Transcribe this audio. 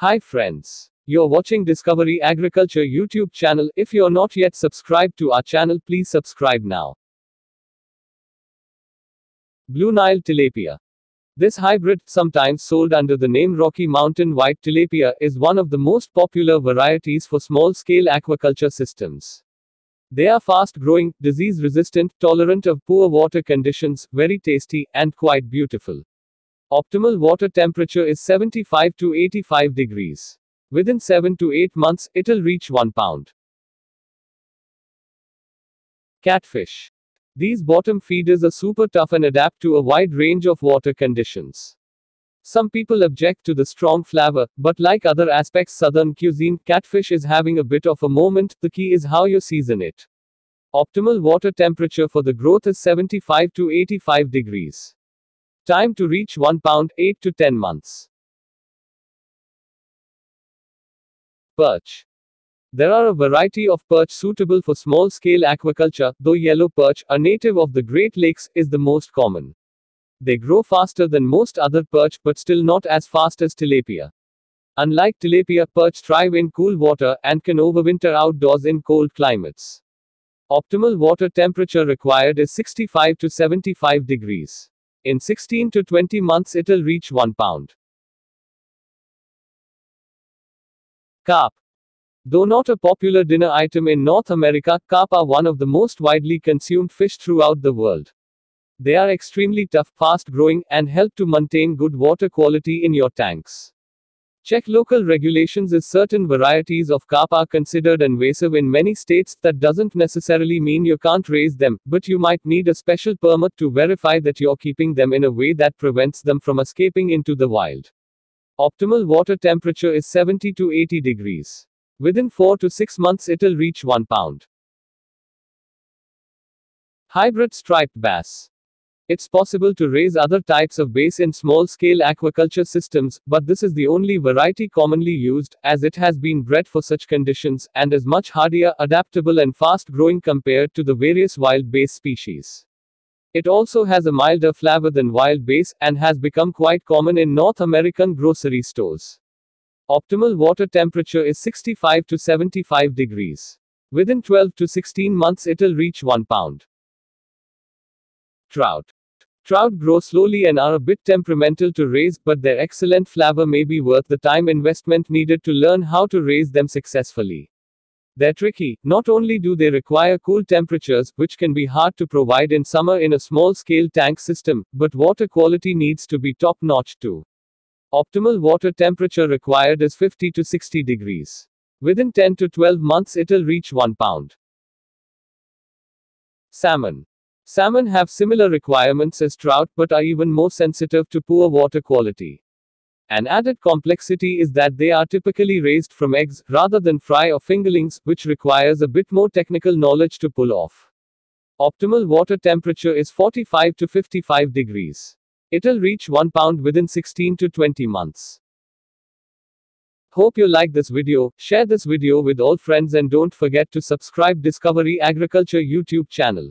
Hi friends. You're watching Discovery Agriculture YouTube channel. If you're not yet subscribed to our channel, please subscribe now. Blue Nile Tilapia. This hybrid, sometimes sold under the name Rocky Mountain White Tilapia, is one of the most popular varieties for small-scale aquaculture systems. They are fast-growing, disease-resistant, tolerant of poor water conditions, very tasty, and quite beautiful. Optimal water temperature is 75 to 85 degrees. Within 7 to 8 months, it'll reach 1 pound. Catfish. These bottom feeders are super tough and adapt to a wide range of water conditions. Some people object to the strong flavor, but like other aspects southern cuisine, catfish is having a bit of a moment, the key is how you season it. Optimal water temperature for the growth is 75 to 85 degrees. Time to reach 1 pound, 8 to 10 months. Perch. There are a variety of perch suitable for small scale aquaculture, though yellow perch, a native of the Great Lakes, is the most common. They grow faster than most other perch but still not as fast as tilapia. Unlike tilapia, perch thrive in cool water and can overwinter outdoors in cold climates. Optimal water temperature required is 65 to 75 degrees. In 16 to 20 months it'll reach 1 pound. Carp. Though not a popular dinner item in North America, carp are one of the most widely consumed fish throughout the world. They are extremely tough, fast growing, and help to maintain good water quality in your tanks. Check local regulations as certain varieties of carp are considered invasive in many states. That doesn't necessarily mean you can't raise them, but you might need a special permit to verify that you're keeping them in a way that prevents them from escaping into the wild. Optimal water temperature is 70 to 80 degrees. Within 4 to 6 months it'll reach 1 pound. Hybrid striped bass. It's possible to raise other types of bass in small-scale aquaculture systems, but this is the only variety commonly used, as it has been bred for such conditions, and is much hardier, adaptable and fast-growing compared to the various wild bass species. It also has a milder flavor than wild bass, and has become quite common in North American grocery stores. Optimal water temperature is 65 to 75 degrees. Within 12 to 16 months it'll reach 1 pound. Trout. Trout grow slowly and are a bit temperamental to raise, but their excellent flavor may be worth the time investment needed to learn how to raise them successfully. They're tricky. Not only do they require cool temperatures, which can be hard to provide in summer in a small scale tank system, but water quality needs to be top notch too. Optimal water temperature required is 50 to 60 degrees. Within 10 to 12 months it'll reach 1 pound. Salmon. Salmon have similar requirements as trout but are even more sensitive to poor water quality. An added complexity is that they are typically raised from eggs, rather than fry or fingerlings, which requires a bit more technical knowledge to pull off. Optimal water temperature is 45 to 55 degrees. It'll reach 1 pound within 16 to 20 months. Hope you like this video, share this video with all friends and don't forget to subscribe Discovery Agriculture YouTube channel.